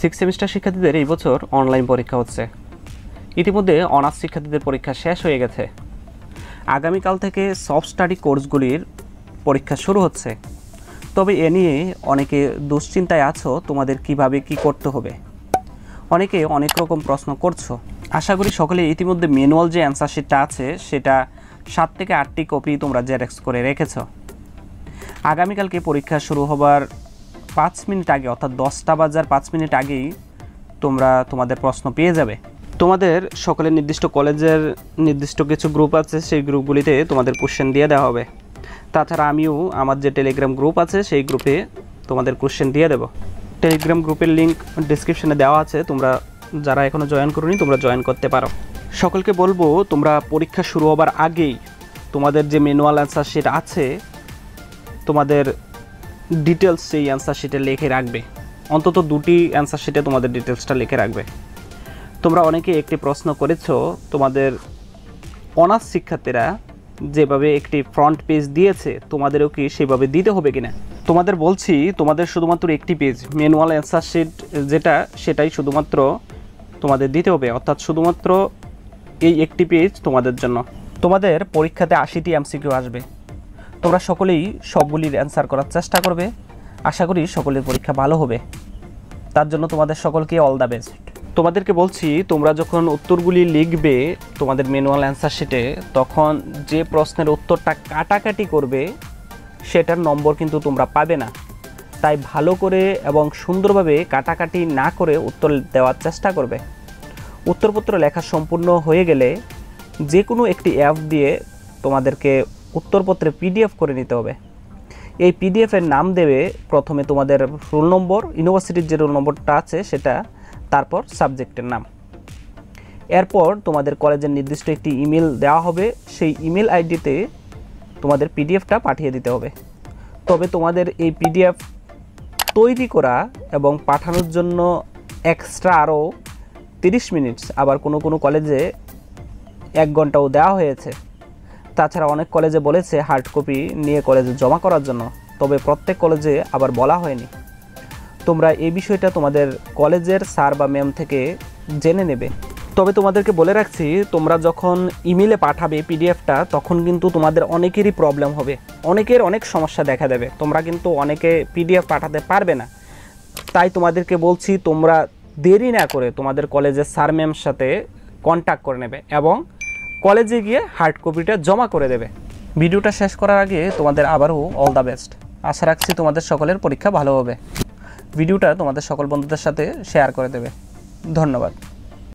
Six semester শিক্ষার্থীদের এই বছর অনলাইন পরীক্ষা হচ্ছে। ইতিমধ্যে অনার্স শিক্ষার্থীদের পরীক্ষা শেষ হয়ে গেছে। আগামীকাল থেকে সফট স্টাডি কোর্সগুলির পরীক্ষা শুরু হচ্ছে। তবে এ নিয়ে অনেকে দুশ্চিন্তায় আছো, তোমাদের কীভাবে কি করতে হবে? অনেকে অনেক রকম প্রশ্ন করছ। আশা করি সকলে ইতিমধ্যে ম্যানুয়াল যে অ্যান্সার শিটটা আছে, সেটা সাত থেকে আটটি কপি তোমরা জেরক্স করে রেখেছো। আগামীকালকে পরীক্ষা শুরু হবার পাঁচ মিনিট আগে, অর্থাৎ দশটা বাজার পাঁচ মিনিট আগেই তোমরা তোমাদের প্রশ্ন পেয়ে যাবে। তোমাদের সকলের নির্দিষ্ট কলেজের নির্দিষ্ট কিছু গ্রুপ আছে, সেই গ্রুপগুলিতে তোমাদের কোশ্চেন দিয়ে দেওয়া হবে। তাছাড়া আমিও আমার যে টেলিগ্রাম গ্রুপ আছে, সেই গ্রুপে তোমাদের কোশ্চেন দিয়ে দেবো। টেলিগ্রাম গ্রুপের লিঙ্ক ডিসক্রিপশনে দেওয়া আছে, তোমরা যারা এখনও জয়েন করোনি, তোমরা জয়েন করতে পারো। সকলকে বলব, তোমরা পরীক্ষা শুরু হবার আগেই তোমাদের যে ম্যানুয়াল অ্যান্সার শিট আছে, তোমাদের ডিটেলস সেই অ্যান্সার শিটে লিখে রাখবে। অন্তত দুটি অ্যান্সার শিটে তোমাদের ডিটেলসটা লিখে রাখবে। তোমরা অনেকে একটি প্রশ্ন করেছ, তোমাদের অনার্স শিক্ষার্থীরা যেভাবে একটি ফ্রন্ট পেজ দিয়েছে, তোমাদেরও কি সেভাবে দিতে হবে কিনা? তোমাদের বলছি, তোমাদের শুধুমাত্র একটি পেজ ম্যানুয়াল অ্যান্সার শিট যেটা, সেটাই শুধুমাত্র তোমাদের দিতে হবে। অর্থাৎ শুধুমাত্র এই একটি পেজ তোমাদের জন্য। তোমাদের পরীক্ষাতে আশিটি এমসিকিউ আসবে। তোমরা সকলেই সবগুলির অ্যান্সার করার চেষ্টা করবে। আশা করি সকলের পরীক্ষা ভালো হবে। তার জন্য তোমাদের সকলকে অল দ্য বেস্ট তোমাদেরকে বলছি, তোমরা যখন উত্তরগুলি লিখবে তোমাদের ম্যানুয়াল অ্যান্সার শিটে তখন যে প্রশ্নের উত্তরটা কাটাকাটি করবে, সেটার নম্বর কিন্তু তোমরা পাবে না। তাই ভালো করে এবং সুন্দরভাবে কাটাকাটি না করে উত্তর দেওয়ার চেষ্টা করবে। উত্তরপত্র লেখা সম্পূর্ণ হয়ে গেলে যে কোনো একটি অ্যাপ দিয়ে তোমাদেরকে উত্তরপত্রে পিডিএফ করে নিতে হবে। এই পিডিএফের নাম দেবে প্রথমে তোমাদের রোল নম্বর, ইউনিভার্সিটির যে রোল নম্বরটা আছে সেটা, তারপর সাবজেক্টের নাম। এরপর তোমাদের কলেজের নির্দিষ্ট একটি ইমেল দেওয়া হবে, সেই ইমেল আইডিতে তোমাদের পিডিএফটা পাঠিয়ে দিতে হবে। তবে তোমাদের এই পিডিএফ তৈরি করা এবং পাঠানোর জন্য এক্সট্রা আরও তিরিশ মিনিটস, আবার কোনো কোনো কলেজে এক ঘন্টাও দেওয়া হয়েছে। তাছাড়া অনেক কলেজে বলেছে হার্ড কপি নিয়ে কলেজে জমা করার জন্য, তবে প্রত্যেক কলেজে আবার বলা হয়নি। তোমরা এই বিষয়টা তোমাদের কলেজের স্যার বা ম্যাম থেকে জেনে নেবে। তবে তোমাদেরকে বলে রাখছি, তোমরা যখন ইমেলে পাঠাবে পিডিএফটা তখন কিন্তু তোমাদের অনেকেরই প্রবলেম হবে। অনেকের অনেক সমস্যা দেখা দেবে। তোমরা কিন্তু অনেকে পিডিএফ পাঠাতে পারবে না। তাই তোমাদেরকে বলছি, তোমরা দেরি না করে তোমাদের কলেজের স্যার ম্যাম সাথে কন্ট্যাক্ট করে নেবে এবং কলেজে গিয়ে হার্ড কপিটা জমা করে দেবে। ভিডিওটা শেষ করার আগে তোমাদের আবারও অল দ্য বেস্ট আশা রাখছি তোমাদের সকলের পরীক্ষা ভালো হবে। ভিডিওটা তোমাদের সকল বন্ধুদের সাথে শেয়ার করে দেবে। ধন্যবাদ।